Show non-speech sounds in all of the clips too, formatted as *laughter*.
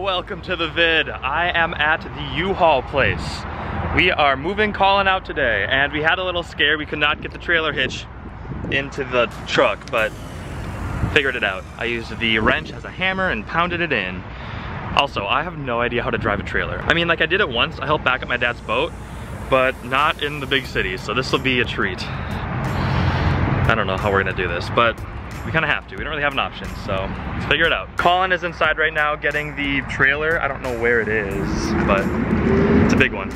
Welcome to the vid. I am at the U-Haul place. We are moving Colin out today, and we had a little scare. We could not get the trailer hitch into the truck, but figured it out. I used the wrench as a hammer and pounded it in. Also, I have no idea how to drive a trailer. I mean, like I did it once. I helped back up my dad's boat, but not in the big cities, so this will be a treat. I don't know how we're gonna do this, but we kind of have to. We don't really have an option, so let's figure it out. Colin is inside right now getting the trailer. I don't know where it is, but it's a big one.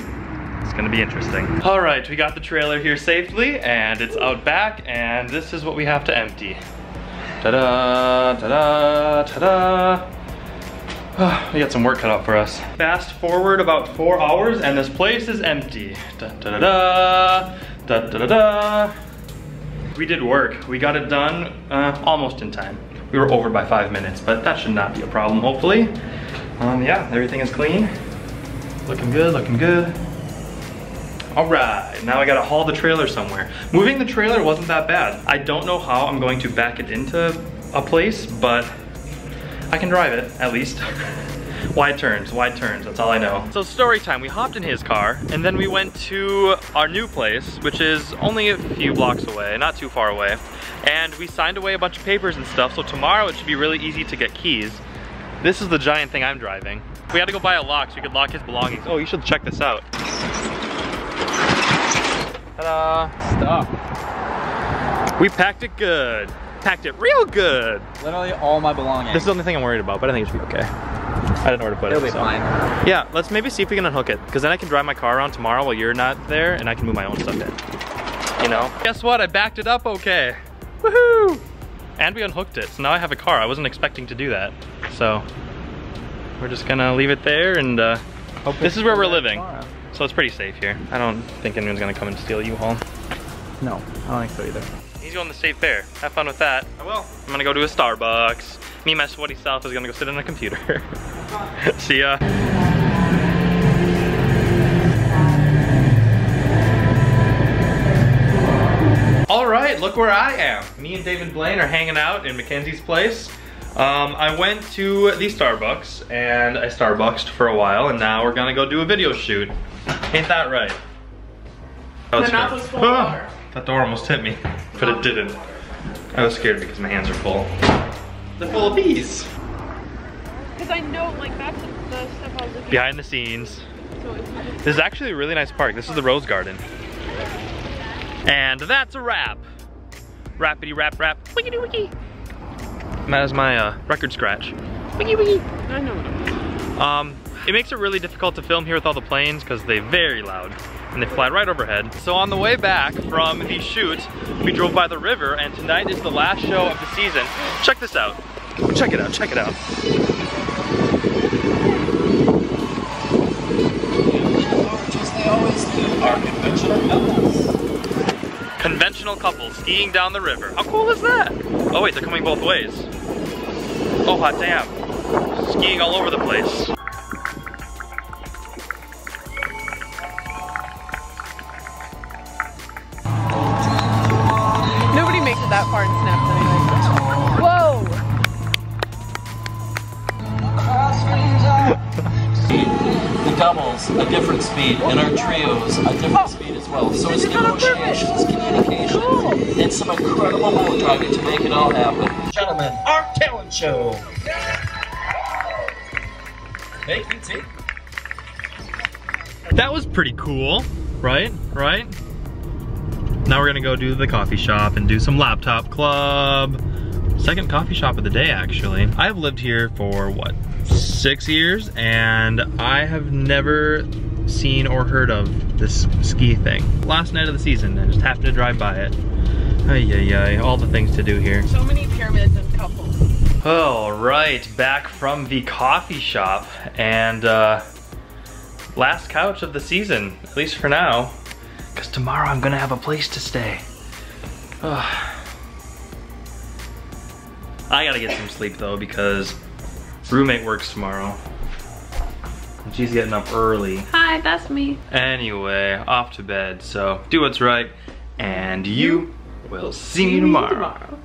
It's gonna be interesting. All right, we got the trailer here safely, and it's out back, and this is what we have to empty. Ta-da, ta-da, ta-da. *sighs* we got some work cut out for us. Fast forward about four hours, and this place is empty. Da-da-da-da, da-da-da-da we did work. We got it done uh, almost in time. We were over by five minutes, but that should not be a problem, hopefully. Um, yeah, everything is clean. Looking good, looking good. All right, now I gotta haul the trailer somewhere. Moving the trailer wasn't that bad. I don't know how I'm going to back it into a place, but I can drive it, at least. *laughs* Wide turns, wide turns, that's all I know. So story time, we hopped in his car and then we went to our new place, which is only a few blocks away, not too far away. And we signed away a bunch of papers and stuff, so tomorrow it should be really easy to get keys. This is the giant thing I'm driving. We had to go buy a lock so we could lock his belongings. Oh, you should check this out. Ta-da! Stuff. We packed it good. Packed it real good. Literally all my belongings. This is the only thing I'm worried about, but I think it should be okay. I don't know where to put It'll it. It'll be so. fine. Yeah, let's maybe see if we can unhook it, because then I can drive my car around tomorrow while you're not there, and I can move my own stuff in. You know? Guess what? I backed it up okay. Woohoo! And we unhooked it, so now I have a car. I wasn't expecting to do that. So, we're just gonna leave it there, and uh, this is where we're living. Tomorrow. So it's pretty safe here. I don't think anyone's gonna come and steal you home. No, I don't think so either. He's going to the state fair. Have fun with that. I will. I'm gonna go to a Starbucks. Me and my sweaty self is gonna go sit on a computer. *laughs* *laughs* See ya. All right, look where I am. Me and David Blaine are hanging out in Mackenzie's place. Um, I went to the Starbucks and I Starbucksed for a while and now we're gonna go do a video shoot. Ain't that right? That was mouth was full of. That door almost hit me, but it didn't. I was scared because my hands are full. They're full of bees. Because I know, like, that's the stuff I was looking Behind the scenes. So this is actually a really nice park. This is the Rose Garden. And that's a wrap. Rappity rap rap. Wiggity wiggy. That is my uh, record scratch. Wiggy wiggy. I know what Um, it makes it really difficult to film here with all the planes because they're very loud and they fly right overhead. So on the way back from the shoot, we drove by the river and tonight is the last show of the season. Check this out. Check it out, check it out. Conventional couples skiing down the river. How cool is that? Oh wait, they're coming both ways. Oh hot damn. Skiing all over the place. The a different speed and our trios a different oh. speed as well. So it's negotiations, communication, cool. and some incredible boat driving to make it all happen. Gentlemen, our talent show. Thank you, team. That was pretty cool, right? Right? Now we're gonna go do the coffee shop and do some laptop club. Second coffee shop of the day, actually. I've lived here for, what, six years, and I have never seen or heard of this ski thing. Last night of the season, I just happened to drive by it. Ay, ay, ay, all the things to do here. So many pyramids and couples. All right, back from the coffee shop, and uh, last couch of the season, at least for now, because tomorrow I'm gonna have a place to stay. Ugh. I gotta get some sleep though because roommate works tomorrow. And she's getting up early. Hi, that's me. Anyway, off to bed. So do what's right and you will see me tomorrow. tomorrow.